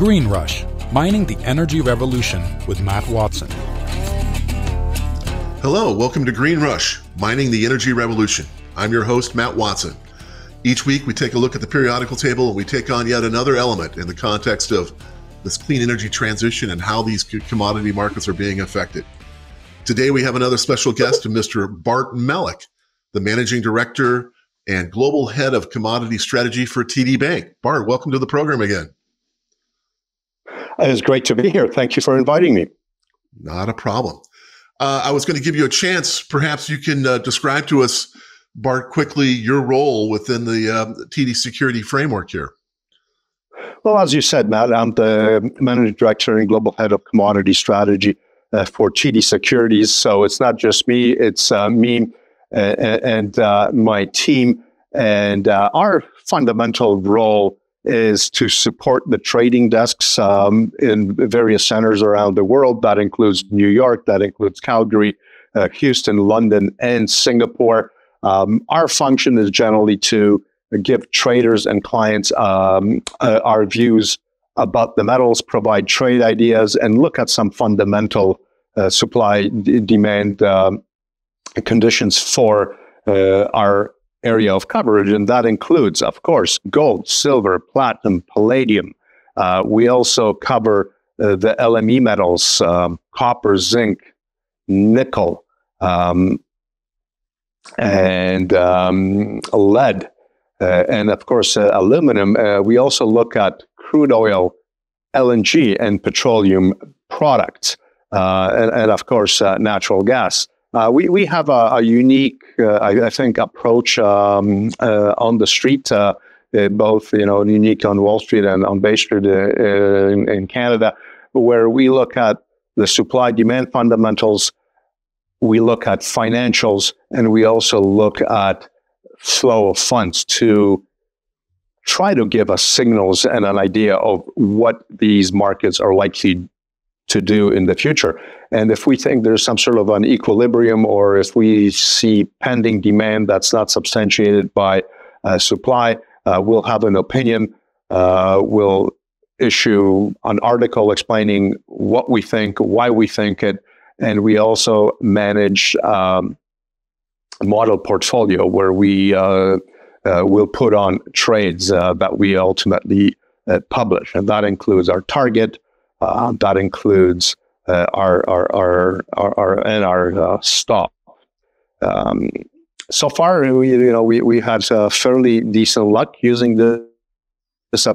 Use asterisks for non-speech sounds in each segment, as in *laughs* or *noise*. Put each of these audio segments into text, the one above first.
Green Rush Mining the Energy Revolution with Matt Watson. Hello, welcome to Green Rush Mining the Energy Revolution. I'm your host, Matt Watson. Each week, we take a look at the periodical table and we take on yet another element in the context of this clean energy transition and how these commodity markets are being affected. Today, we have another special guest, Mr. Bart Melek, the managing director and global head of commodity strategy for TD Bank. Bart, welcome to the program again. It's great to be here. Thank you for inviting me. Not a problem. Uh, I was going to give you a chance. Perhaps you can uh, describe to us, Bart, quickly your role within the uh, TD security framework here. Well, as you said, Matt, I'm the managing director and global head of commodity strategy uh, for TD Securities. So it's not just me; it's uh, me uh, and my team. And our fundamental role is to support the trading desks um, in various centers around the world. That includes New York, that includes Calgary, uh, Houston, London, and Singapore. Um, our function is generally to give traders and clients um, uh, our views about the metals, provide trade ideas, and look at some fundamental uh, supply d- demand um, conditions for uh, our area of coverage, and that includes, of course, gold, silver, platinum, palladium. Uh, we also cover uh, the LME metals, um, copper, zinc, nickel, um, and um, lead, uh, and of course, uh, aluminum. Uh, we also look at crude oil, LNG, and petroleum products, uh, and, and, of course, natural gas. Uh, we, we have a, a unique, uh, I, I, think, approach um, uh, on the street, uh, uh, both you know unique on Wall Street and on Bay Street uh, in, in, Canada, where we look at the supply demand fundamentals, we look at financials, and we also look at flow of funds to try to give us signals and an idea of what these markets are likely to do in the future. And if we think there's some sort of an equilibrium, or if we see pending demand that's not substantiated by uh, supply, uh, we'll have an opinion. Uh, we'll issue an article explaining what we think, why we think it, and we also manage um, a model portfolio where we uh, uh, will put on trades uh, that we ultimately publish, and that includes our target uh, that includes uh, our, our, our, our, our, and our uh, stop. Um, so far, we, you know, we, we had fairly decent luck using the, this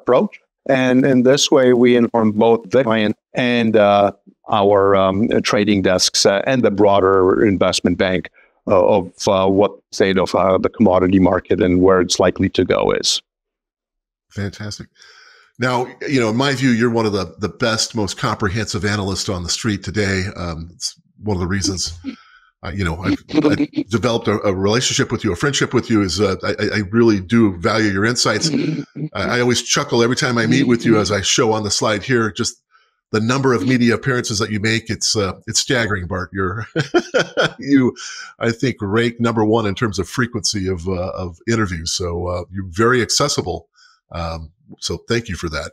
approach. And in this way, we inform both the client and uh, our um, trading desks uh, and the broader investment bank uh, of what state of the commodity market and where it's likely to go is. Fantastic. Now, you know, in my view, you're one of the, the best, most comprehensive analysts on the street today. Um, it's one of the reasons, uh, you know, I've, *laughs* I developed a, a, relationship with you, a friendship with you is, uh, I, I, really do value your insights. *laughs* I, I, always chuckle every time I meet with you as I show on the slide here, just the number of media appearances that you make. It's, uh, it's staggering, Bart. You're, *laughs* you, I think, rank number one in terms of frequency of, uh, of interviews. So, uh, you're very accessible. Um, so thank you for that.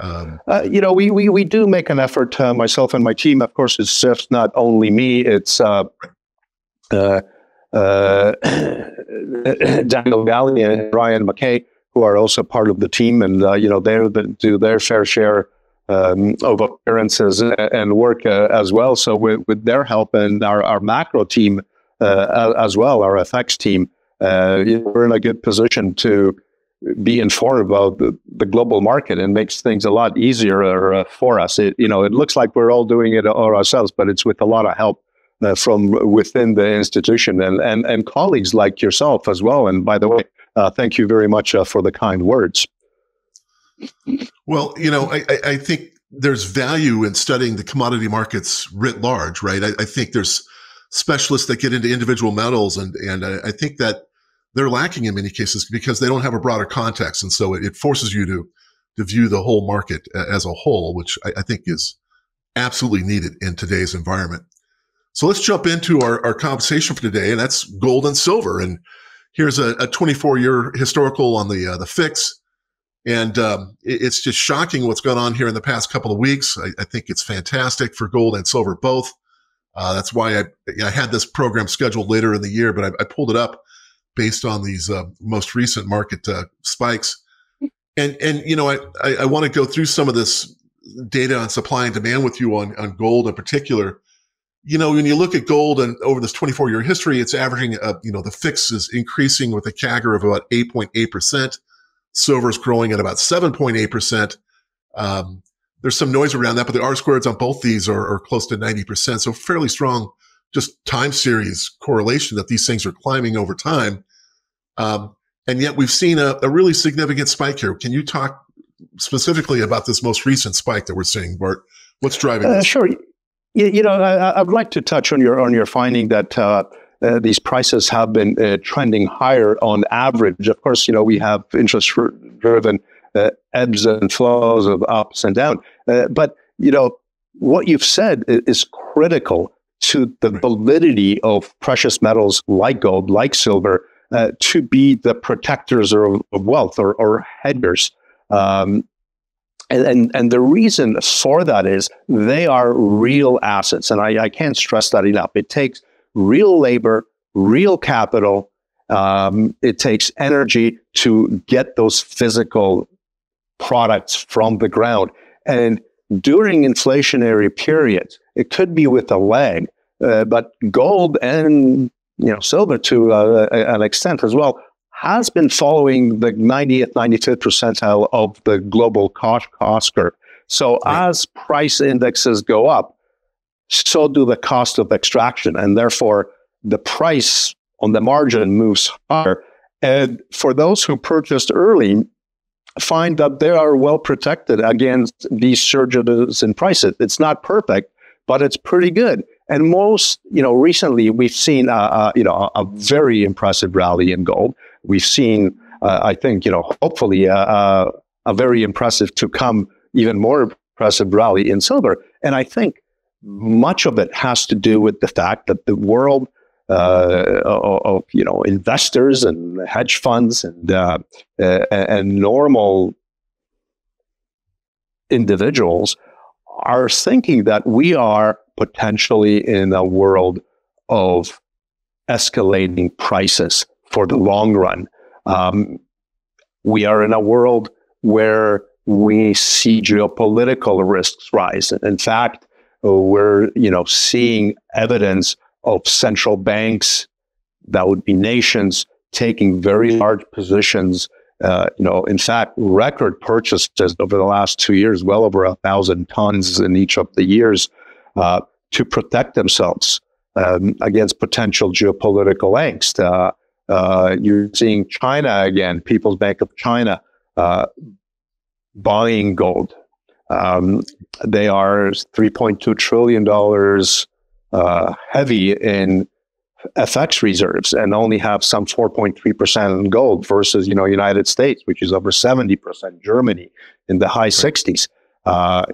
Um, uh, you know, we, we we do make an effort. Uh, myself and my team, of course, it's just not only me. It's uh, uh, uh *coughs* Daniel Ghali and Ryan McKay, who are also part of the team, and uh, you know they do their fair share um, of appearances and work as well. So with, with, their help and our, our macro team as well, our FX team, we're in a good position to be informed about the, the, global market and makes things a lot easier uh, for us. It, you know, it looks like we're all doing it all ourselves, but it's with a lot of help uh, from within the institution and, and, and colleagues like yourself as well. And by the way, uh, thank you very much uh, for the kind words. Well, you know, I, I, think there's value in studying the commodity markets writ large, right? I, I think there's specialists that get into individual metals, and and I, I think that they're lacking in many cases because they don't have a broader context. And so it, it forces you to, to view the whole market as a whole, which I, I, think is absolutely needed in today's environment. So let's jump into our, our conversation for today, and that's gold and silver. And here's a, a 24 year historical on the, uh, the fix. And um, it, it's just shocking what's gone on here in the past couple of weeks. I, I think it's fantastic for gold and silver both. Uh, that's why I, I, had this program scheduled later in the year, but I, I pulled it up based on these uh, most recent market uh, spikes. And and you know, I I, I want to go through some of this data on supply and demand with you on on gold in particular. You know, when you look at gold and over this 24 year history, it's averaging, uh, you know, the fix is increasing with a CAGR of about 8.8 percent. Silver is growing at about 7.8 percent. Um, there's some noise around that, but the R squareds on both these are, are close to 90%. So fairly strong, just time series correlation that these things are climbing over time. Um, and yet we've seen a, a, really significant spike here. Can you talk specifically about this most recent spike that we're seeing, Bart? What's driving uh, this? Sure. You, you know, I, would like to touch on your on your finding that uh, uh, these prices have been uh, trending higher on average. Of course, you know we have interest driven uh, ebbs and flows of ups and downs. Uh, but you know what you've said is critical to the validity of precious metals like gold, like silver, uh, to be the protectors of, of wealth or, or hedgers. Um, and, and, and the reason for that is they are real assets. And I, I can't stress that enough. It takes real labor, real capital. Um, it takes energy to get those physical products from the ground. And during inflationary periods, it could be with a lag, uh, but gold and you know silver to uh, an extent as well has been following the 90th, 95th percentile of the global cost, cost curve. So right. as price indexes go up, so do the cost of extraction, and therefore the price on the margin moves higher. And for those who purchased early, find that they are well protected against these surges in prices. It's not perfect, but it's pretty good. And most, you know, recently we've seen, a, you know, a, very impressive rally in gold. We've seen, uh, I think, you know, hopefully a, a, a very impressive to come, even more impressive rally in silver. And I think much of it has to do with the fact that the world uh, of you know investors and hedge funds and uh, and normal individuals are thinking that we are potentially in a world of escalating prices for the long run. Um, we are in a world where we see geopolitical risks rise. In fact, we're you know seeing evidence of central banks, that would be nations, taking very large positions. Uh, you know, in fact, record purchases over the last two years, well over a thousand tons in each of the years, uh, to protect themselves um, against potential geopolitical angst. Uh, uh you're seeing China again, People's Bank of China, uh, buying gold. Um, they are $3.2 trillion uh, heavy in FX reserves and only have some 4.3% in gold versus, you know, United States, which is over 70%, Germany in the high 60s. Uh,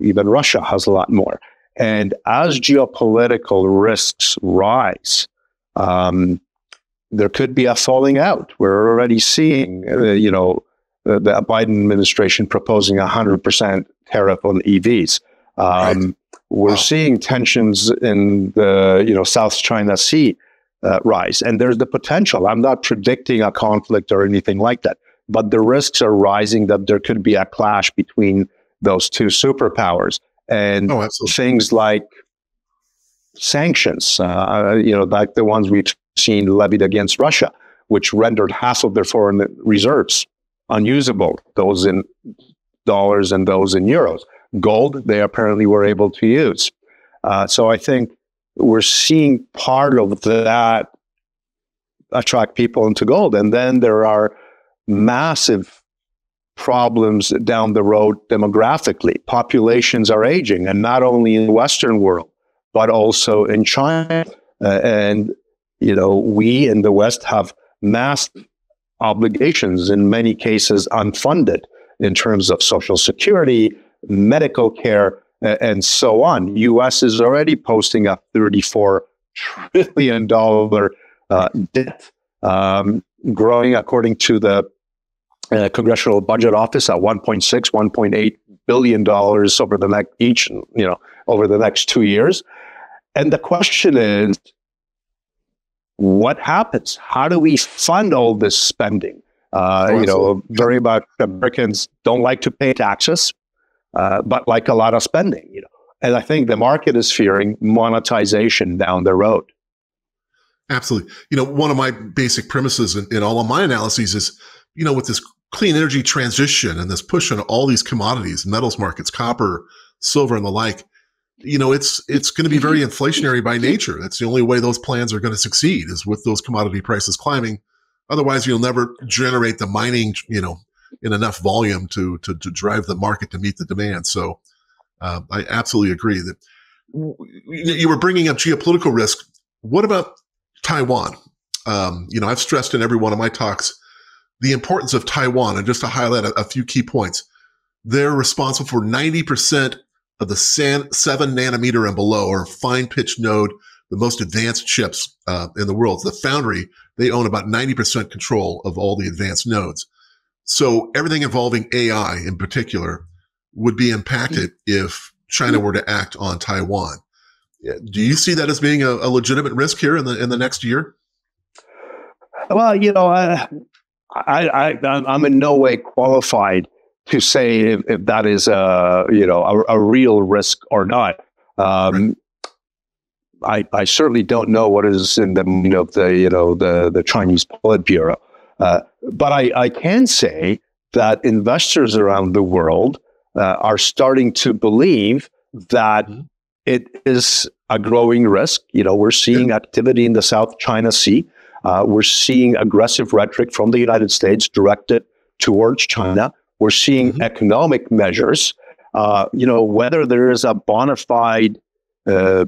even Russia has a lot more. And as geopolitical risks rise, um, there could be a falling out. We're already seeing, uh, you know, the, the, Biden administration proposing a 100% tariff on EVs. Um, right. We're wow. seeing tensions in the you know South China Sea uh, rise, and there's the potential. I'm not predicting a conflict or anything like that, but the risks are rising that there could be a clash between those two superpowers, and oh, things like sanctions, uh, you know, like the ones we've seen levied against Russia, which rendered half of their foreign reserves unusable, those in dollars and those in euros gold they apparently were able to use. Uh, so I think we're seeing part of that attract people into gold. And then there are massive problems down the road demographically. Populations are aging, and not only in the Western world, but also in China. Uh, and, you know, we in the West have mass obligations, in many cases unfunded, in terms of Social Security, medical care, and so on. U.S. is already posting a 34 trillion dollar uh, debt, um, growing according to the uh, Congressional Budget Office at 1.6, 1.8 billion dollars over the next each, you know, over the next two years. And the question is, what happens? How do we fund all this spending? Uh, oh, you know, very much Americans don't like to pay taxes, uh, but like a lot of spending. You know, and I think the market is fearing monetization down the road. Absolutely. You know, one of my basic premises in, in all of my analyses is, you know, with this clean energy transition and this push on all these commodities, metals markets, copper, silver, and the like, you know, it's it's going to be very inflationary by nature. That's the only way those plans are going to succeed is with those commodity prices climbing. Otherwise, you'll never generate the mining, you know, in enough volume to to, to drive the market to meet the demand. So, uh, I absolutely agree that you were bringing up geopolitical risk. What about Taiwan? Um, you know, I've stressed in every one of my talks the importance of Taiwan. And just to highlight a, a few key points, they're responsible for 90% of the san- seven nanometer and below or fine pitch node, the most advanced chips uh, in the world. The foundry, they own about 90% control of all the advanced nodes. So everything involving AI in particular would be impacted if China were to act on Taiwan. Do you see that as being a, a legitimate risk here in the in the next year? Well, you know, uh, I, I, am in no way qualified to say if, if that is a you know a, a real risk or not. Um, right. I, I certainly don't know what is in the you know the you know the the Chinese Politburo, uh, but I, I can say that investors around the world uh, are starting to believe that mm-hmm. it is a growing risk. You know, we're seeing activity in the South China Sea. Uh, we're seeing aggressive rhetoric from the United States directed towards China. We're seeing mm-hmm. economic measures. Uh, you know, whether there is a bona fide, uh,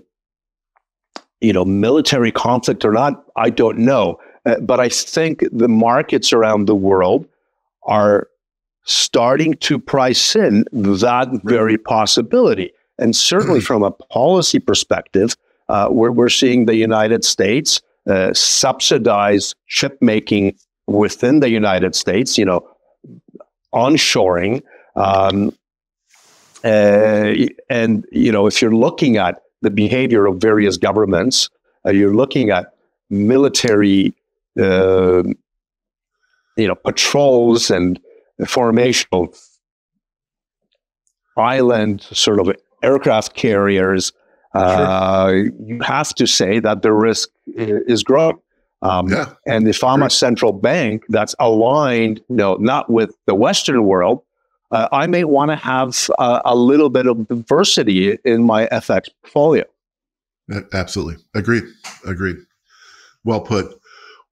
you know, military conflict or not, I don't know. Uh, but I think the markets around the world are starting to price in that very possibility. And certainly mm-hmm. from a policy perspective, uh, we're, we're seeing the United States uh, subsidize chip making within the United States, you know, onshoring. Um, uh, and, you know, if you're looking at the behavior of various governments, uh, you're looking at military, uh, you know, patrols and formation of island sort of aircraft carriers uh, you have to say that the risk is growing. Um, yeah. And if I'm a central bank that's aligned, you know, not with the Western world, uh, I may want to have a, a, little bit of diversity in my FX portfolio. Absolutely. Agreed. Agreed. Well put.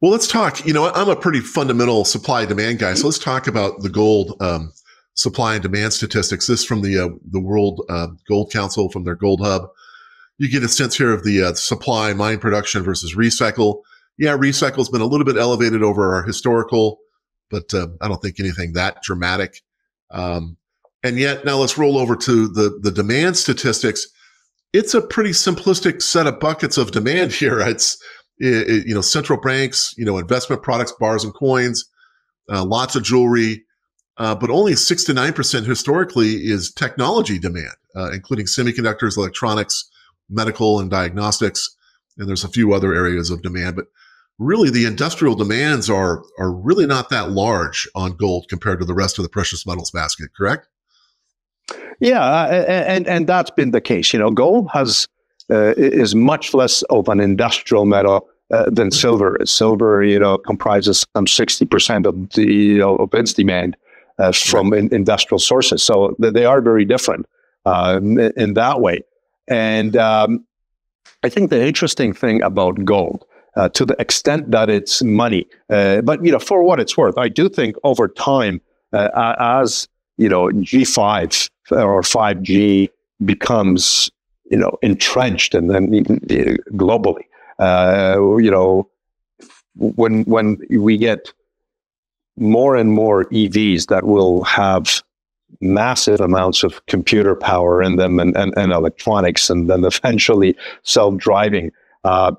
Well, let's talk. You know, I'm a pretty fundamental supply demand guy. So let's talk about the gold um, supply and demand statistics. This from the uh, the World uh, Gold Council from their Gold Hub you get a sense here of the uh, supply, mine production versus recycle. Yeah, recycle has been a little bit elevated over our historical, but uh, I don't think anything that dramatic. Um, and yet, now let's roll over to the the demand statistics. It's a pretty simplistic set of buckets of demand *laughs* here. It's it, you know central banks, you know investment products, bars and coins, uh, lots of jewelry, uh, but only six to nine percent historically is technology demand, uh, including semiconductors, electronics, medical and diagnostics, and there's a few other areas of demand. But really, the industrial demands are are really not that large on gold compared to the rest of the precious metals basket. Correct? Yeah, and and that's been the case. You know, gold has uh, is much less of an industrial metal uh, than silver. Silver, you know, comprises some sixty percent of the you know, of its demand uh, from in, industrial sources. So they are very different uh, in, in, that way. And um, I think the interesting thing about gold, uh, to the extent that it's money, uh, but you know, for what it's worth, I do think over time, uh, as you know, G5 or 5G becomes you know entrenched and then globally, uh, you know, when when we get more and more EVs that will have massive amounts of computer power in them and, and, and electronics and then eventually self-driving. Uh,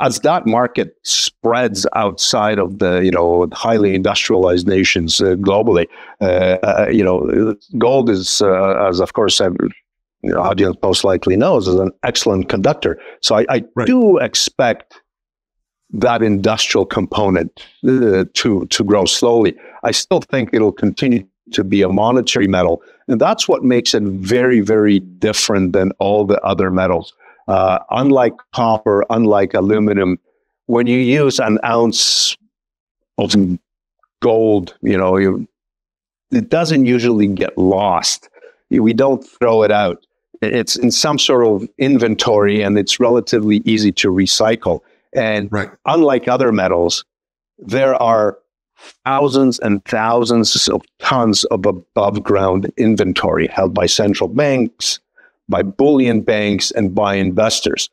as that market spreads outside of the you know highly industrialized nations uh, globally, uh, uh, you know, gold is, uh, as of course, every, you know, audience most likely knows, is an excellent conductor. So I, I right. do expect that industrial component uh, to to grow slowly. I still think it'll continue to be a monetary metal, and that's what makes it very, very different than all the other metals. Uh, unlike copper, unlike aluminum, when you use an ounce of gold, you know, you, it doesn't usually get lost. We don't throw it out. It's in some sort of inventory and it's relatively easy to recycle. And right. unlike other metals, there are thousands and thousands of tons of above ground inventory held by central banks, by bullion banks and by investors.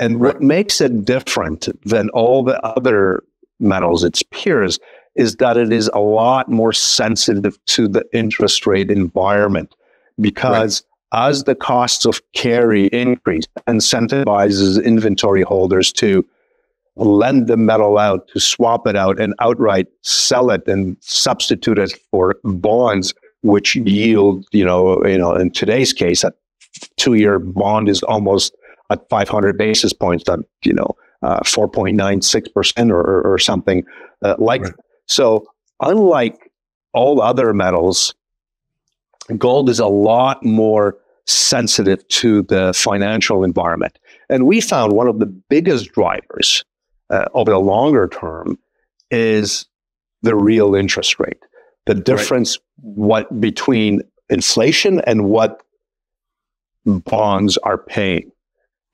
And what makes it different than all the other metals, its peers, is that it is a lot more sensitive to the interest rate environment because right. As the costs of carry increase, incentivizes inventory holders to lend the metal out, to swap it out and outright sell it and substitute it for bonds, which yield, you know, you know, in today's case, at two year bond is almost at 500 basis points, at, you know, uh, 4.96% or, or, or something uh, like right. So, unlike all other metals, gold is a lot more sensitive to the financial environment. And we found one of the biggest drivers uh, over the longer term is the real interest rate, the difference right. what between inflation and what bonds are paying.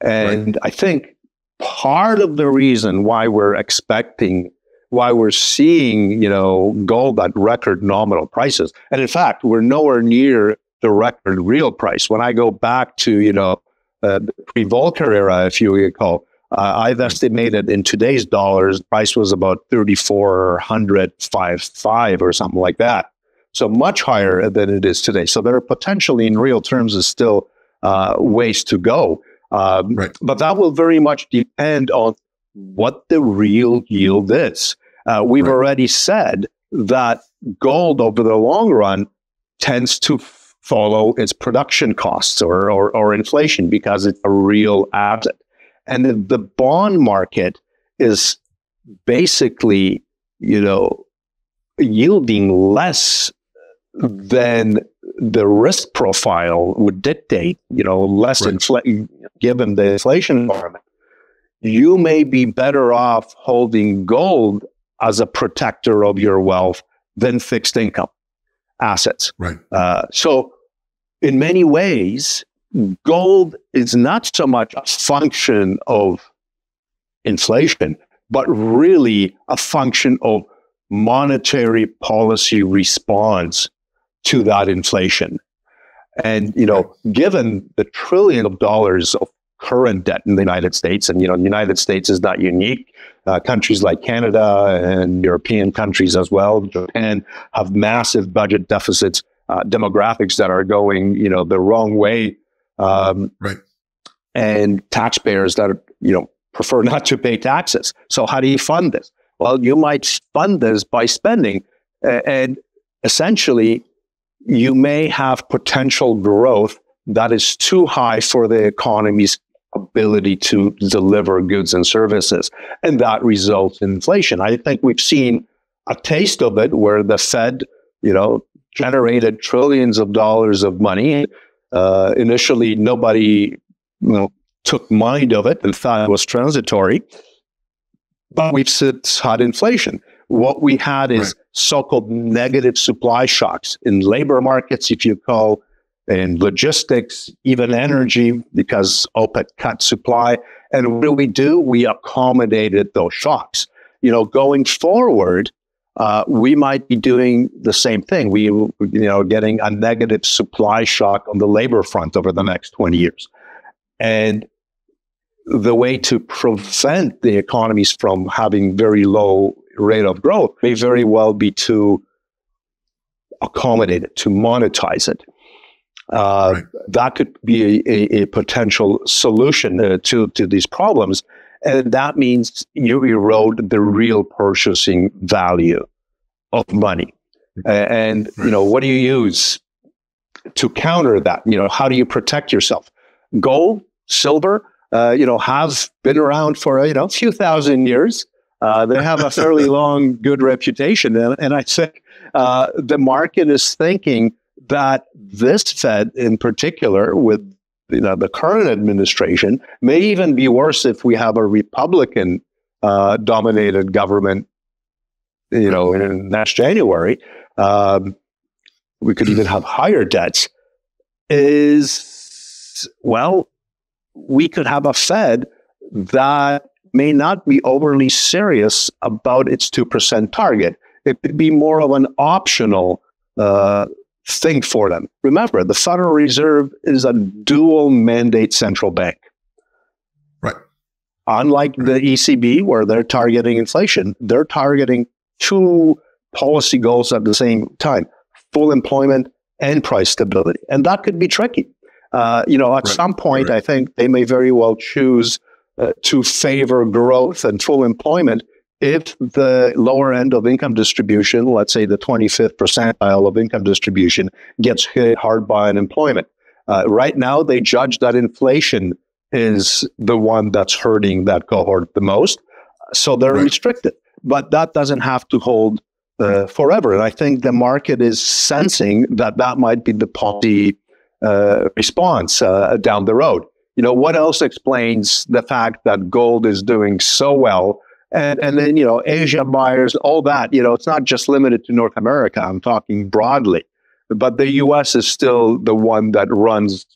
And right. I think part of the reason why we're expecting, why we're seeing, you know, gold at record nominal prices, and in fact, we're nowhere near the record real price. When I go back to, you know, uh, the pre-Volcker era, if you recall, uh, I've estimated in today's dollars, price was about 3,405 or something like that. So much higher than it is today. So there are potentially, in real terms, is still uh, ways to go. Um, right. But that will very much depend on what the real yield is. Uh, we've right. already said that gold over the long run tends to follow its production costs or, or, or inflation because it's a real asset. And the, the bond market is basically, you know, yielding less than the risk profile would dictate, you know, less right. inflation, given the inflation environment, you may be better off holding gold as a protector of your wealth than fixed income assets. Right. Uh, so, in many ways, gold is not so much a function of inflation, but really a function of monetary policy response to that inflation. And, you know, given the trillion of dollars of current debt in the United States, and, you know, the United States is not unique. Uh, countries like Canada and European countries as well, Japan, have massive budget deficits, uh, demographics that are going, you know, the wrong way. Um, right. And taxpayers that, are, you know, prefer *laughs* not to pay taxes. So how do you fund this? Well, you might fund this by spending. And essentially, you may have potential growth that is too high for the economy's ability to deliver goods and services. And that results in inflation. I think we've seen a taste of it where the Fed, you know, generated trillions of dollars of money. Uh, initially, nobody you know, took mind of it and thought it was transitory. But we've since had inflation. What we had is right. so-called negative supply shocks in labor markets, if you call, in logistics, even energy, because OPEC cut supply. And what do we do? We accommodated those shocks. You know, going forward, uh, we might be doing the same thing. We, you know, getting a negative supply shock on the labor front over the next 20 years. And the way to prevent the economies from having very low rate of growth may very well be to accommodate it, to monetize it. Uh, right. That could be a, a, a potential solution uh, to, to these problems. And that means you erode the real purchasing value of money. and, you know, what do you use to counter that? You know, how do you protect yourself? Gold, silver, uh, you know, have been around for, you know, a few thousand years. Uh, they have a fairly *laughs* long, good reputation. And, and I think uh, the market is thinking that this Fed in particular, with you know, the current administration, may even be worse if we have a Republican uh, dominated government, you know, in next January. Um, we could even have higher debts. Is, well, we could have a Fed that may not be overly serious about its 2% target. It could be more of an optional uh, thing for them. Remember, the Federal Reserve is a dual mandate central bank. Right. Unlike the ECB, where they're targeting inflation, they're targeting two policy goals at the same time full employment and price stability. And that could be tricky. Uh, you know, at right. some point, right. I think they may very well choose uh, to favor growth and full employment if the lower end of income distribution, let's say the 25th percentile of income distribution, gets hit hard by unemployment. Uh, right now, they judge that inflation is the one that's hurting that cohort the most. So they're right. restricted. But that doesn't have to hold uh, forever. And I think the market is sensing that that might be the policy uh, response uh, down the road. You know, what else explains the fact that gold is doing so well and and then you know Asia buyers, all that. You know, it's not just limited to North America. I'm talking broadly, but the U.S. is still the one that runs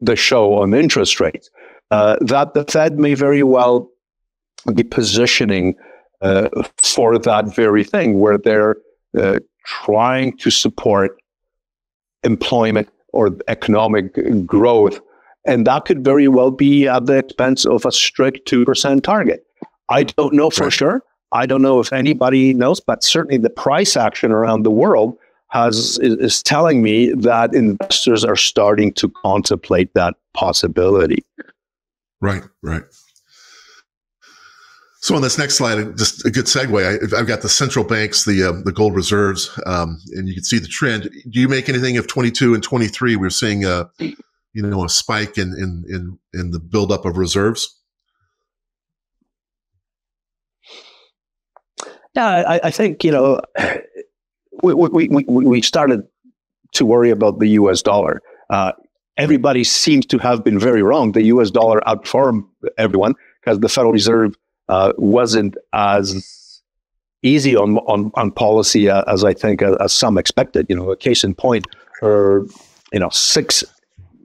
the show on interest rates. Uh, that the Fed may very well be positioning uh, for that very thing, where they're uh, trying to support employment or economic growth and that could very well be at the expense of a strict 2% target. I don't know for sure. I don't know if anybody knows, but certainly the price action around the world has is, is telling me that investors are starting to contemplate that possibility. Right, right. So on this next slide, just a good segue. I, have got the central banks, the uh, the gold reserves, um, and you can see the trend. Do you make anything of 22 and 23? We're seeing uh, you know a spike in in in, in the buildup of reserves? Yeah, I, I think you know *sighs* we, we, we, we started to worry about the U.S. dollar. Uh, everybody seems to have been very wrong. The U.S. dollar outperformed everyone because the Federal Reserve uh, wasn't as easy on on, on policy uh, as I think as, as, some expected. You know, a case in point, or you know, six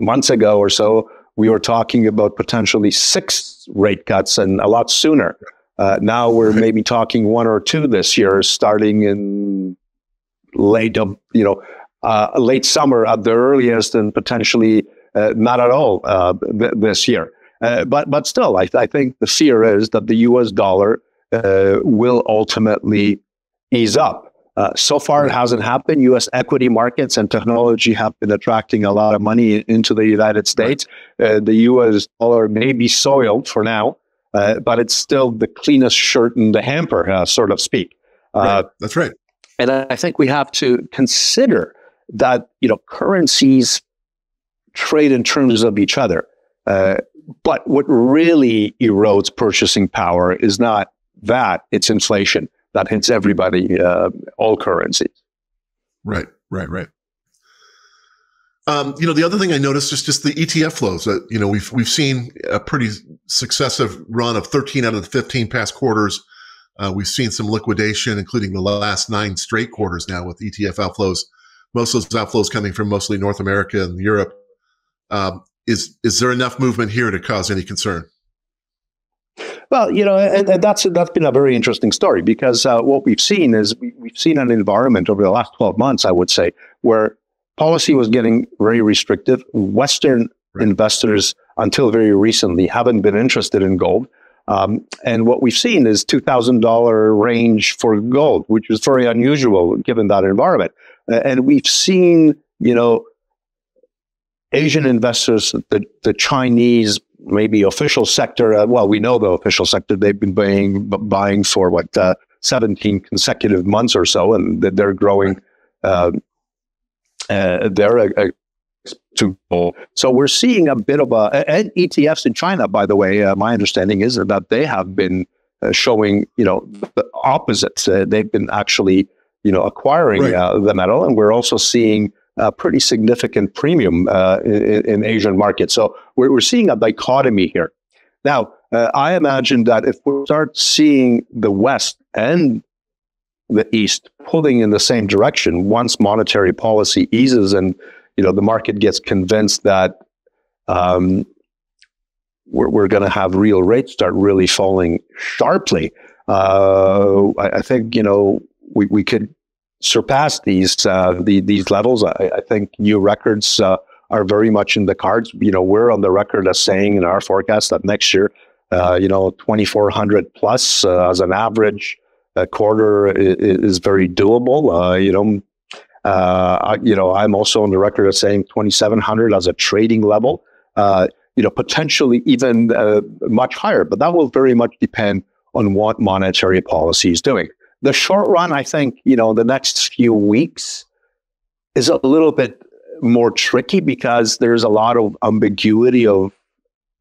months ago or so, we were talking about potentially six rate cuts and a lot sooner. Uh, now we're maybe talking one or two this year, starting in late, you know, uh, late summer at the earliest, and potentially uh, not at all uh, th- this year. Uh, but but still, I, th- I, think the fear is that the U.S. dollar uh, will ultimately ease up. Uh, so far, it hasn't happened. U.S. equity markets and technology have been attracting a lot of money into the United States. Uh, the U.S. dollar may be soiled for now, uh, but it's still the cleanest shirt in the hamper, uh, sort of speak. Uh, right. That's right. And I think we have to consider that you know currencies trade in terms of each other. Uh, but what really erodes purchasing power is not that; it's inflation that hits everybody, uh, all currencies. Right, right, right. Um, you know, the other thing I noticed is just the ETF flows. Uh, you know, we've we've seen a pretty successive run of 13 out of the 15 past quarters. Uh, we've seen some liquidation, including the last nine straight quarters now with ETF outflows. Most of those outflows coming from mostly North America and Europe. Um, is is there enough movement here to cause any concern? Well, you know, and, and, that's that's been a very interesting story because uh, what we've seen is we, we've seen an environment over the last twelve months, I would say, where policy was getting very restrictive. Western right. investors, until very recently, haven't been interested in gold. Um, and what we've seen is two thousand dollar range for gold, which is very unusual given that environment. Uh, and we've seen, you know, Asian investors, the, the Chinese maybe official sector. Uh, well, we know the official sector; they've been buying buying for what uh, 17 consecutive months or so, and they're growing. Uh, uh, they're a, a to go. So we're seeing a bit of a and ETFs in China. By the way, uh, my understanding is that they have been uh, showing you know the opposite. Uh, they've been actually you know acquiring right. Uh, the metal, and we're also seeing a pretty significant premium uh, in, in, Asian markets. So we're, we're seeing a dichotomy here. Now, uh, I imagine that if we start seeing the West and the East pulling in the same direction once monetary policy eases and you know the market gets convinced that um, we're, we're going to have real rates start really falling sharply. Uh, I, I, think you know we, we could surpass these uh, the, these levels. I, I, think new records uh, are very much in the cards. You know, we're on the record as saying in our forecast that next year, uh, you know, 2,400 plus uh, as an average quarter is, is very doable. Uh, you know, uh, you know, I'm also on the record as saying 2,700 as a trading level. you know, potentially even much higher, but that will very much depend on what monetary policy is doing. The short run, I think, you know, the next few weeks is a little bit more tricky because there's a lot of ambiguity of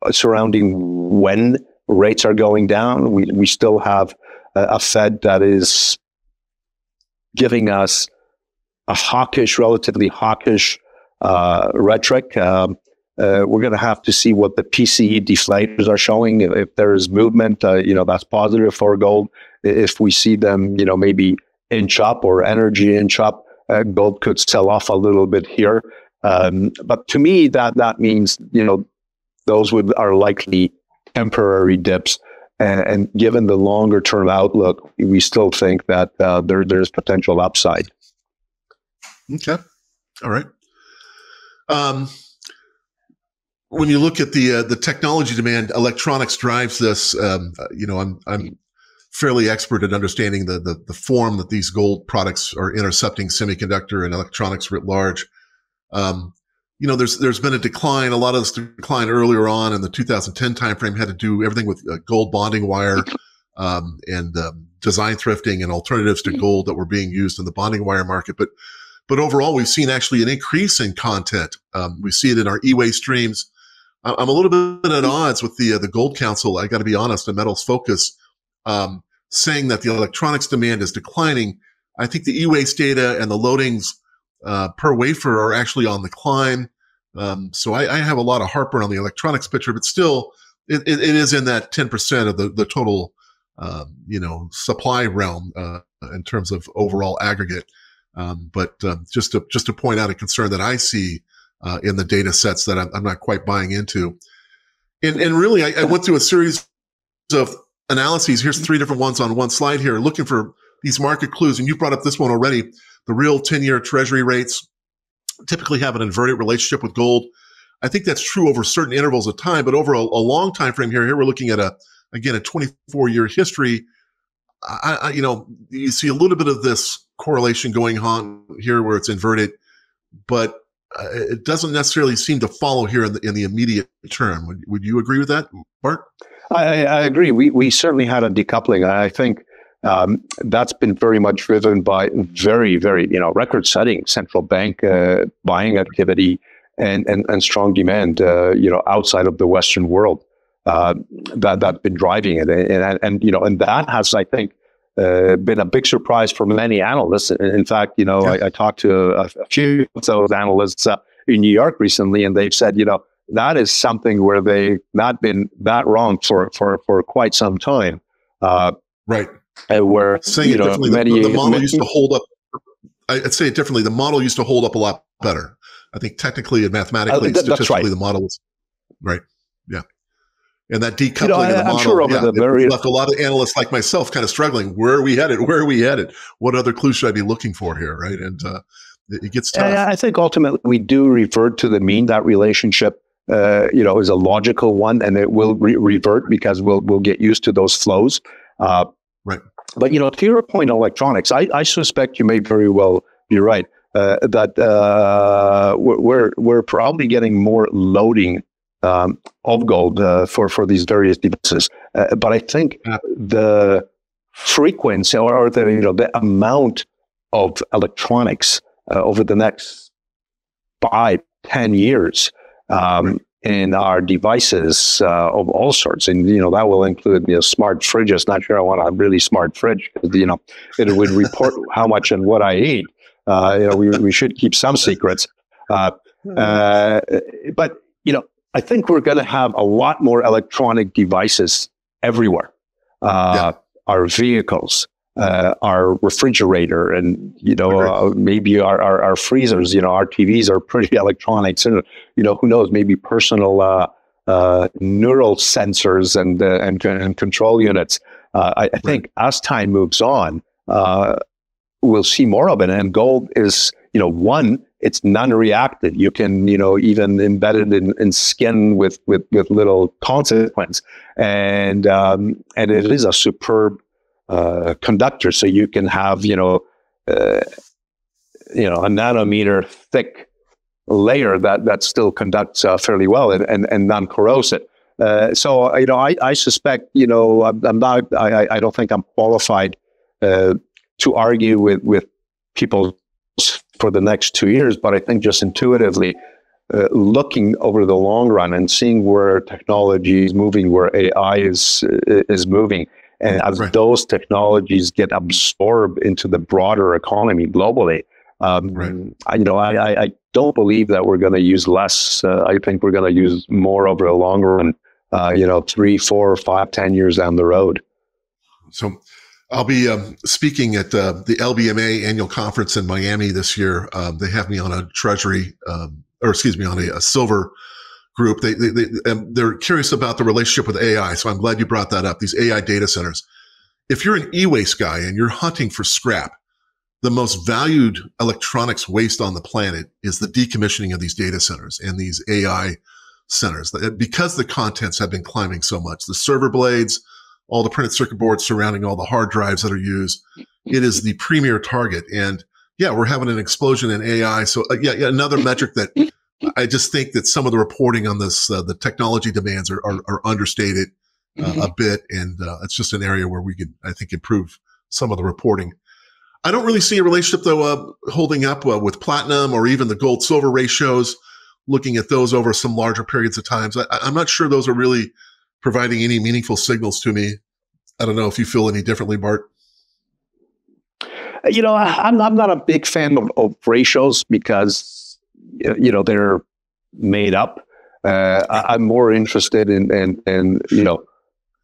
uh, surrounding when rates are going down. We we still have a, a Fed that is giving us a hawkish, relatively hawkish uh, rhetoric. Um, uh, we're going to have to see what the PCE deflators are showing. If, if there is movement, uh, you know, that's positive for gold. If we see them, you know, maybe inch up or energy inch up, uh, gold could sell off a little bit here. Um, but to me, that that means you know those would are likely temporary dips. And, and given the longer term outlook, we still think that uh, there there's potential upside. Okay, all right. Um, when you look at the uh, the technology demand, electronics drives this. Um, you know, I'm I'm fairly expert at understanding the, the, the form that these gold products are intercepting semiconductor and electronics writ large. Um, you know, there's there's been a decline. A lot of this decline earlier on in the 2010 timeframe had to do everything with uh, gold bonding wire um, and um, design thrifting and alternatives to gold that were being used in the bonding wire market. But but overall, we've seen actually an increase in content. Um, we see it in our e-waste streams. I'm a little bit at odds with the uh, the Gold Council. I got to be honest, and Metals Focus, um, saying that the electronics demand is declining. I think the e-waste data and the loadings uh, per wafer are actually on the climb. Um, so I, I, have a lot of heartburn on the electronics picture, but still, it, it, it is in that 10% of the, the total, um, you know, supply realm uh, in terms of overall aggregate. Um, but uh, just to just to point out a concern that I see uh, in the data sets that I'm, I'm, not quite buying into. And, and really, I, I, went through a series of analyses. Here's three different ones on one slide here, looking for these market clues. And you brought up this one already. The real 10 year treasury rates typically have an inverted relationship with gold. I think that's true over certain intervals of time, but over a, a long time frame here, here we're looking at a, again, a 24 year history. I, I, you know, you see a little bit of this correlation going on here where it's inverted, but uh, it doesn't necessarily seem to follow here in the, in the immediate term. Would, would you agree with that, Bart? I, I, agree. We, we certainly had a decoupling. I think um, that's been very much driven by very, very, you know, record setting central bank uh, buying activity and, and, and strong demand, uh, you know, outside of the Western world. Uh, that that's been driving it, and, and, and you know, and that has, I think, uh, been a big surprise for many analysts. In fact, you know, yeah. I, I, talked to a, a, few of those analysts uh, in New York recently, and they've said, you know, that is something where they've not been that wrong for for for quite some time. Uh, right. And where saying you know, many, the, the model many, used to hold up. I'd say it differently. The model used to hold up a lot better. I think technically and mathematically, uh, statistically, right. the model was right. Yeah and that decoupling you know, I, of the model. I'm sure yeah, the very left a lot of analysts like myself kind of struggling. Where are we headed? Where are we headed? What other clues should I be looking for here? Right, and uh, it, it, gets tough. I think ultimately we do revert to the mean. That relationship, uh, you know, is a logical one, and it will re- revert because we'll we'll get used to those flows. Uh, right. But you know, to your point, electronics, I, I suspect you may very well be right. Uh, that uh, we're we're probably getting more loading um, of gold uh, for for these various devices. Uh, but I think the frequency or, or, the you know the amount of electronics uh, over the next five ten years um, in our devices uh, of all sorts, and you know that will include you know smart fridges. Not sure I want a really smart fridge because you know it would report *laughs* how much and what I eat. Uh, you know we we should keep some secrets. Uh, uh, but you know, I think we're going to have a lot more electronic devices everywhere. Uh, yeah. Our vehicles, uh, our refrigerator, and you know, uh, maybe our, our, our freezers. You know, our TVs are pretty *laughs* electronics and you know, who knows? Maybe personal uh, uh, neural sensors and and, and control units. I, I right. think as time moves on, we'll see more of it. And gold is, you know, one it's non-reactive. You can, you know, even embed it in, in skin with, with, with little consequence. And, um, and it is a superb, uh, conductor. So you can have, you know, uh, you know, a nanometer thick layer that, that still conducts uh, fairly well and, and, and non-corrosive. Uh, so, you know, I, I suspect, you know, I'm, not, I, I don't think I'm qualified, uh, to argue with, with people for the next two years, but I think just intuitively uh, looking over the long run and seeing where technology is moving, where AI is is moving, and as right. those technologies get absorbed into the broader economy globally, um, right. I, you know, I, I don't believe that we're going to use less. Uh, I think we're going to use more over the long run. Uh, you know, three, four, five, ten years down the road. So, I'll be um, speaking at uh, the LBMA annual conference in Miami this year. Um, they have me on a treasury, um, or excuse me, on a, a silver group. They, they, they, they're curious about the relationship with AI. So I'm glad you brought that up. These AI data centers. If you're an e-waste guy and you're hunting for scrap, the most valued electronics waste on the planet is the decommissioning of these data centers and these AI centers because the contents have been climbing so much. The server blades, all the printed circuit boards surrounding all the hard drives that are used. It is the premier target. And yeah, we're having an explosion in AI. So uh, yeah, yeah, another metric that I just think that some of the reporting on this, uh, the technology demands are, are, are understated uh, mm-hmm. a bit. And uh, it's just an area where we could, I think, improve some of the reporting. I don't really see a relationship though, uh, holding up uh, with platinum or even the gold silver ratios, looking at those over some larger periods of times. I, I'm not sure those are really providing any meaningful signals to me. I don't know if you feel any differently, Bart. You know, I'm I'm not a big fan of, of ratios because you know they're made up. Uh, I, am more interested in in, in you know,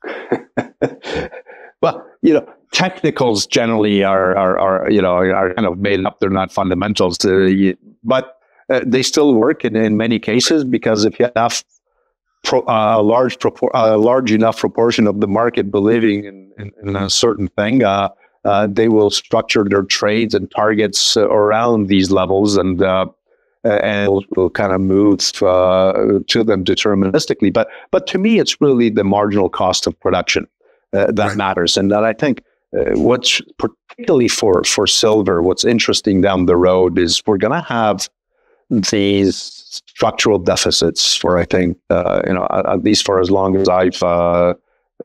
*laughs* well, you know, technicals generally are, are are you know are kind of made up. They're not fundamentals, to, but uh, they still work in, in many cases because if you have pro, uh, a large propor- a large enough proportion of the market believing in, in, in a certain thing, uh, uh, they will structure their trades and targets uh, around these levels and uh, and will, will kind of move uh, to them deterministically. But but to me, it's really the marginal cost of production that right. matters, and that I think. what's particularly for, for silver, what's interesting down the road is we're going to have these structural deficits for I think uh, you know at, at, least for as long as I've uh,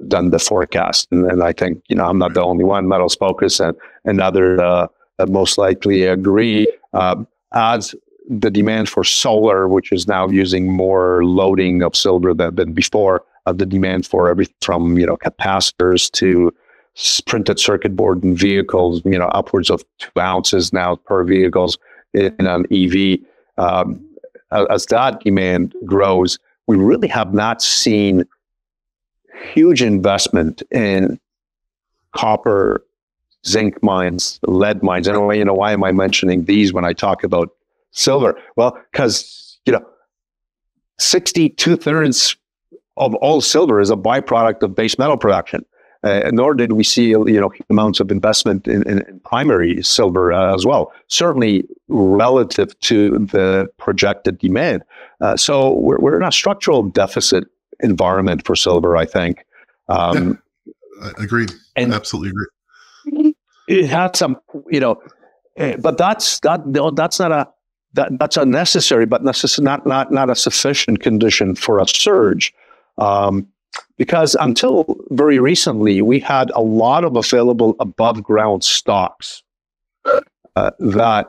done the forecast, and, and, I think you know I'm not the only one. Metals Focus and and other uh, most likely agree. Um, as the demand for solar, which is now using more loading of silver than, than before, of the demand for everything from you know capacitors to printed circuit board in vehicles, you know, upwards of two ounces now per vehicles in an EV. Um, as that demand grows, we really have not seen huge investment in copper, zinc mines, lead mines. And you know, why am I mentioning these when I talk about silver? Well, because you know, sixty two thirds of all silver is a byproduct of base metal production. Uh, nor did we see you know amounts of investment in, in, in primary silver uh, as well. Certainly relative to the projected demand. Uh, so we're, we're in a structural deficit environment for silver. I think. Um, yeah, agreed. And absolutely agree. It had some, you know, eh, but that's that. That's not a that, that's unnecessary, but necess- not, not, not a sufficient condition for a surge. Um, because until very recently, we had a lot of available above ground stocks uh, that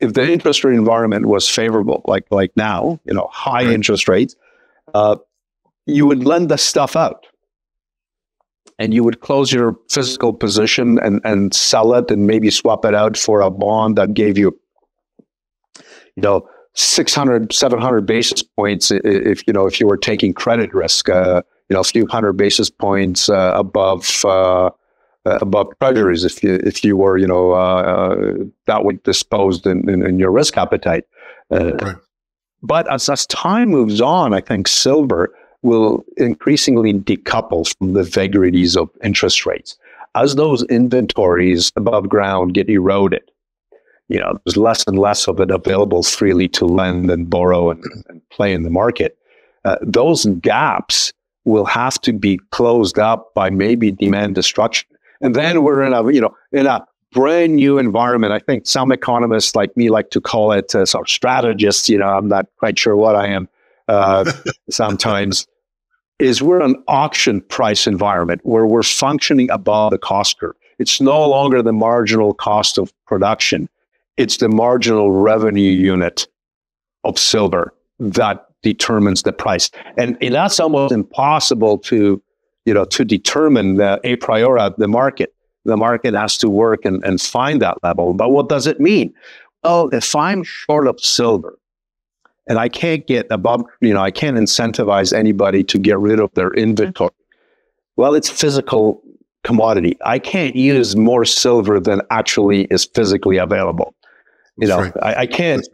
if the interest rate environment was favorable, like like now, you know, high interest rates, uh, you would lend the stuff out, and you would close your physical position and and sell it, and maybe swap it out for a bond that gave you you know 600 700 basis points if you know if you were taking credit risk uh, you know a few hundred basis points uh, above uh, uh above treasuries if you if you were you know uh, uh, that would disposed in, in, in, your risk appetite right. but as, as time moves on i think silver will increasingly decouple from the vagaries of interest rates as those inventories above ground get eroded you know, there's less and less of it available freely to lend and borrow and, and play in the market. Uh, those gaps will have to be closed up by maybe demand destruction. And then we're in a, you know, in a brand new environment. I think some economists like me like to call it uh, sort of strategists. You know, I'm not quite sure what I am uh, *laughs* sometimes. Is we're an auction price environment where we're functioning above the cost curve. It's no longer the marginal cost of production it's the marginal revenue unit of silver that determines the price. And, and that's almost impossible to, you know, to determine the, a priori the market. The market has to work and, and find that level. But what does it mean? Well, if I'm short of silver and I can't get above, you know, I can't incentivize anybody to get rid of their inventory. Well, it's physical commodity. I can't use more silver than actually is physically available. You know, right. I, I, can't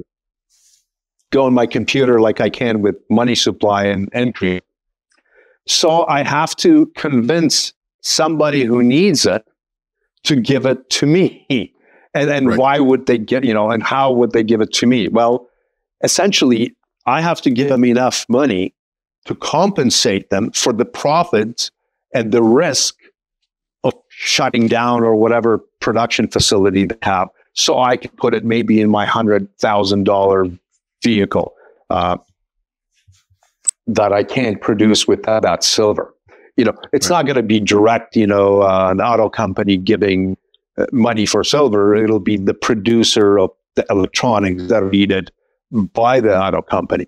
go on my computer like I can with money supply and entry. So I have to convince somebody who needs it to give it to me. And and right. why would they get, you know, and how would they give it to me? Well, essentially, I have to give them enough money to compensate them for the profits and the risk of shutting down or whatever production facility they have so I can put it maybe in my hundred thousand dollar vehicle uh, that I can't produce without that silver. You know, it's right. not going to be direct. You know, uh, an auto company giving uh, money for silver. It'll be the producer of the electronics that are needed by the auto company.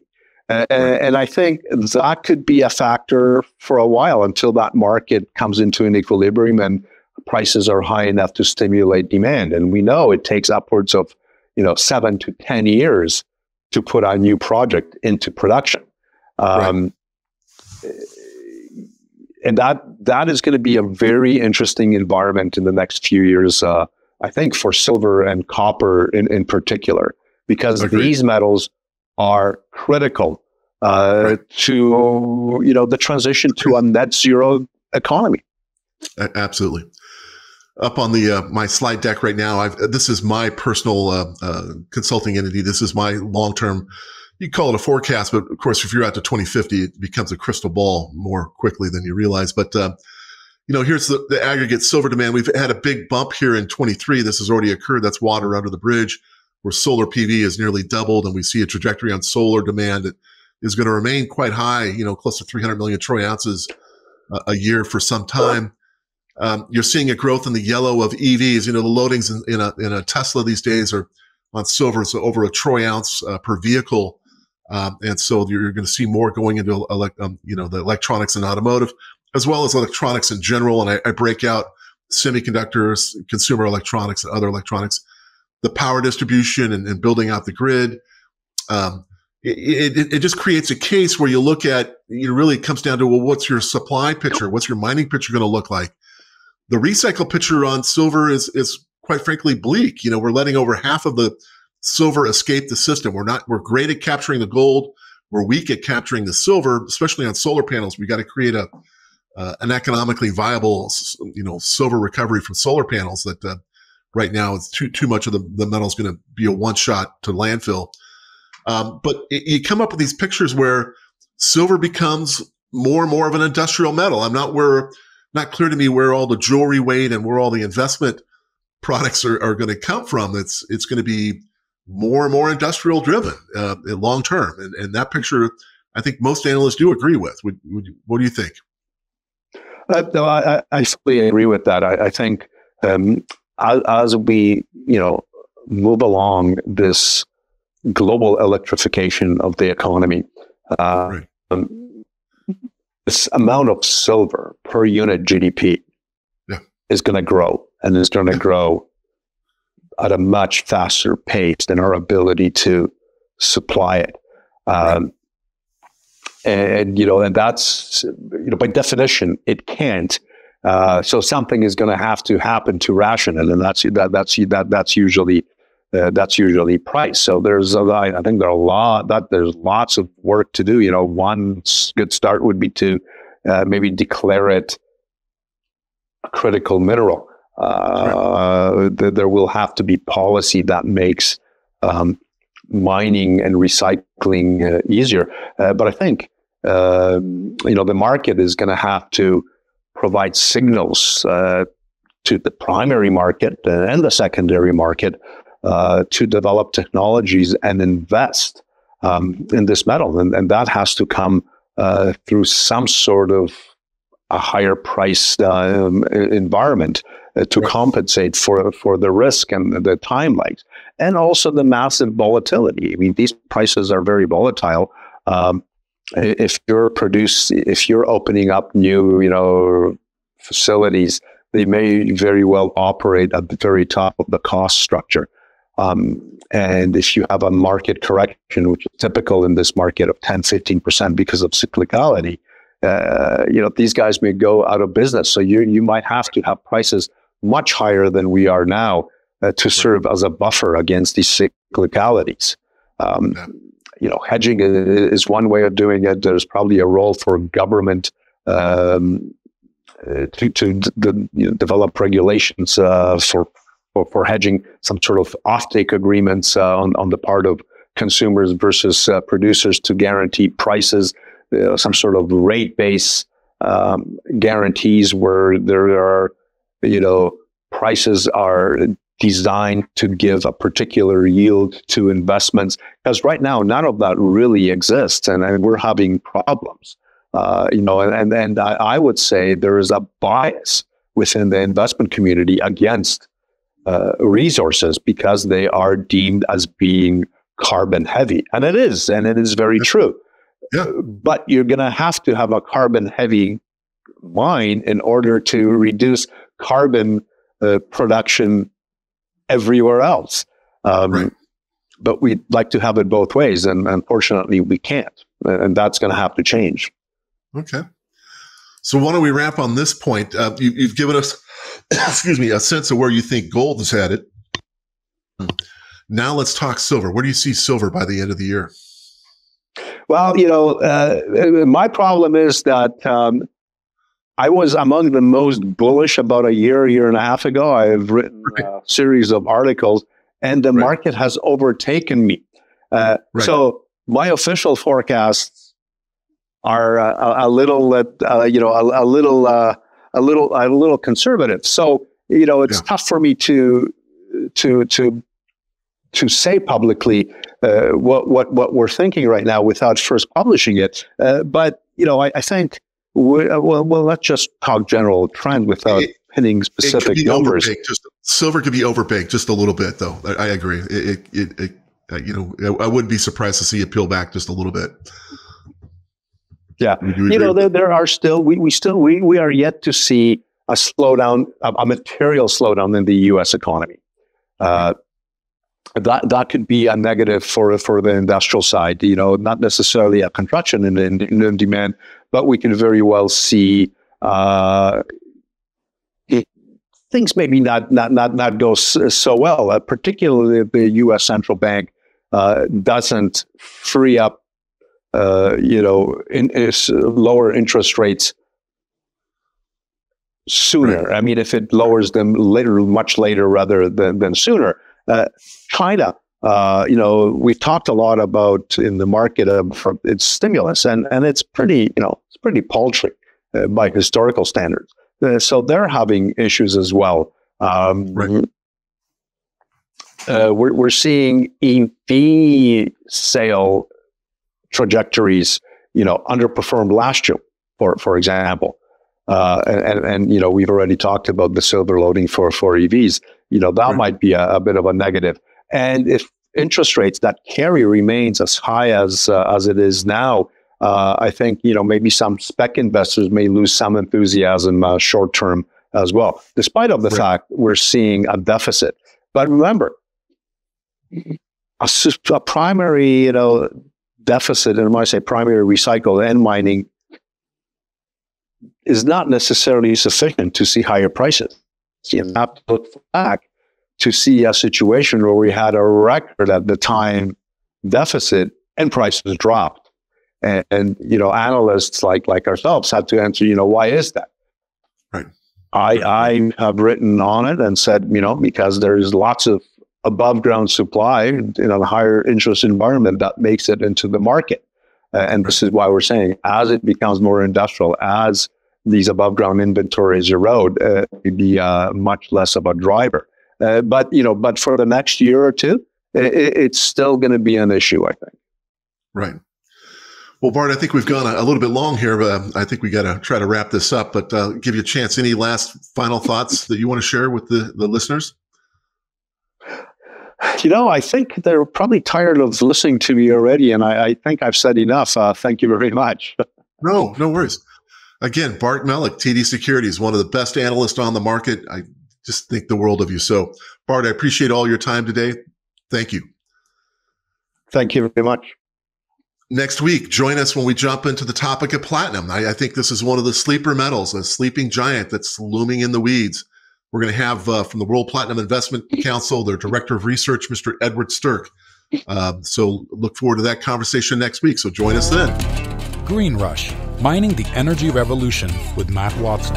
Uh, and I think that could be a factor for a while until that market comes into an equilibrium and prices are high enough to stimulate demand. And we know it takes upwards of, you know, seven to 10 years to put a new project into production. Um, right. And that that is going to be a very interesting environment in the next few years, uh, I think, for silver and copper in, in particular, because Agreed. these metals are critical uh, right. to you know the transition to a net zero economy. Absolutely up on the uh, my slide deck right now. I've, this is my personal uh, uh, consulting entity. This is my long term. You call it a forecast, but of course, if you're out to 2050, it becomes a crystal ball more quickly than you realize. But uh, you know, here's the, the aggregate silver demand. We've had a big bump here in 23. This has already occurred. That's water under the bridge, where solar PV has nearly doubled, and we see a trajectory on solar demand that is going to remain quite high. You know, close to 300 million troy ounces uh, a year for some time. Um, you're seeing a growth in the yellow of EVs. You know, the loadings in, in, a, in a Tesla these days are on silver, so over a troy ounce uh, per vehicle. Um, and so you're going to see more going into, elect, um, you know, the electronics and automotive, as well as electronics in general. And I, I break out semiconductors, consumer electronics, and other electronics, the power distribution and, and building out the grid. Um, it, it, it, just creates a case where you look at, you know, really it comes down to, well, what's your supply picture? What's your mining picture going to look like? The recycle picture on silver is is quite frankly bleak. You know, we're letting over half of the silver escape the system. We're not we're great at capturing the gold. We're weak at capturing the silver, especially on solar panels. We got to create a uh, an economically viable, you know, silver recovery from solar panels. That uh, right now it's too too much of the the metal is going to be a one shot to landfill. Um, but it, you come up with these pictures where silver becomes more and more of an industrial metal. I'm not where not clear to me where all the jewelry weight and where all the investment products are, are going to come from. It's it's going to be more and more industrial driven uh, long term, and, and that picture, I think most analysts do agree with. Would, would, what do you think? Uh, no, I, I fully agree with that. I, I think um, as, as, we, you know, move along this global electrification of the economy, uh, right. um, this amount of silver per unit GDP yeah. is going to grow, and is going to yeah. grow at a much faster pace than our ability to supply it. Um, right. And you know, and that's you know by definition it can't. Uh, so something is going to have to happen to ration it, and that's that that's that that's usually uh, that's usually price. So there's a, I think there are a lot that there's lots of work to do. You know, one good start would be to uh, maybe declare it a critical mineral. Uh, th- there will have to be policy that makes um, mining and recycling uh, easier. Uh, but I think um, you know the market is going to have to provide signals uh, to the primary market and the secondary market uh, to develop technologies and invest um, in this metal, and, and, that has to come through some sort of a higher price um, environment uh, to right. compensate for for the risk and the time lags, and also the massive volatility. I mean, these prices are very volatile. Um, if you're produce, if you're opening up new, you know, facilities, they may very well operate at the very top of the cost structure. Um, and if you have a market correction, which is typical in this market of 10, 15% because of cyclicality, uh, you know, these guys may go out of business. So you, you might have to have prices much higher than we are now uh, to serve as a buffer against these cyclicalities. Um, you know, hedging is one way of doing it. There's probably a role for government um, uh, to, to you know, develop regulations uh, for, for, for hedging, some sort of offtake agreements uh, on on the part of consumers versus uh, producers to guarantee prices uh, some sort of rate base um, guarantees where there are, you know, prices are designed to give a particular yield to investments. Because right now, none of that really exists, and, and we're having problems. Uh, you know, and and I, I, would say there is a bias within the investment community against uh, resources because they are deemed as being carbon heavy, and it is, and it is very true. Yeah. But you're going to have to have a carbon heavy mine in order to reduce carbon uh, production everywhere else. Um, right. But we'd like to have it both ways. And unfortunately, we can't. And that's going to have to change. Okay. So why don't we wrap on this point? Uh, you, have given us, *coughs* excuse me, a sense of where you think gold is headed. Now let's talk silver. Where do you see silver by the end of the year? Well, you know, uh, my problem is that um, I was among the most bullish about a year, year and a half ago. I've written a series of articles, and the right. market has overtaken me. Uh, right. So my official forecasts are uh, a, a, little, uh, you know, a, a little, uh, a little, a little conservative. So you know, it's yeah. tough for me to to to to say publicly uh, what what what we're thinking right now without first publishing it. Uh, but you know, I, I think we, uh, well, well, let's just talk general trend without it, hitting specific numbers. Just, silver could be overbaked just a little bit, though. I, I agree. It, it, it uh, you know, I, I wouldn't be surprised to see it peel back just a little bit. Yeah, you, know, there, there are still we we still we we are yet to see a slowdown, a, a material slowdown in the U.S. economy. Uh, that that could be a negative for for the industrial side. You know, not necessarily a contraction in, in, in demand, but we can very well see uh, it, things maybe not not not not go so, so well. Uh, particularly if the U.S. central bank uh, doesn't free up, uh, you know, in, lower interest rates sooner. Right. I mean, if it lowers them later, much later rather than than sooner uh, China, uh, you know, we've talked a lot about in the market of its stimulus, and and it's pretty, you know, it's pretty paltry uh, by historical standards. Uh, so they're having issues as well. Um, right. uh, we're, we're seeing EV sale trajectories, you know, underperformed last year, for for example. Uh, and, and, you know we've already talked about the silver loading for for EVs. You know that right. might be a, a, bit of a negative. And if interest rates that carry remains as high as uh, as it is now, uh, I think you know maybe some spec investors may lose some enthusiasm uh, short term as well, despite of the right. fact we're seeing a deficit. But remember, a, a primary you know deficit, and when I say primary recycle and mining, is not necessarily sufficient to see higher prices. You have to look back to see a situation where we had a record at the time deficit and prices dropped. And, and, you know, analysts like like ourselves had to answer, you know, why is that? Right. I I have written on it and said, you know, because there's lots of above ground supply in a higher interest environment that makes it into the market. Uh, and this is why we're saying as it becomes more industrial, as these above ground inventories erode, uh, be uh, much less of a driver. Uh, but you know, but for the next year or two, it, it's still going to be an issue. I think. Right. Well, Bart, I think we've gone a, a little bit long here. But I think we got to try to wrap this up. But uh, give you a chance. Any last final thoughts that you want to share with the, the listeners? You know, I think they're probably tired of listening to me already, and I, I think I've said enough. Uh, thank you very much. *laughs* no, no worries. Again, Bart Melek, TD Securities, one of the best analysts on the market. I just think the world of you. So, Bart, I appreciate all your time today. Thank you. Thank you very much. Next week, join us when we jump into the topic of platinum. I, I think this is one of the sleeper metals, a sleeping giant that's looming in the weeds. We're going to have uh, from the World Platinum Investment Council, their director of research, Mr. Edward Sterck. Uh, so look forward to that conversation next week. So join us then. Green Rush, mining the energy revolution with Matt Watson.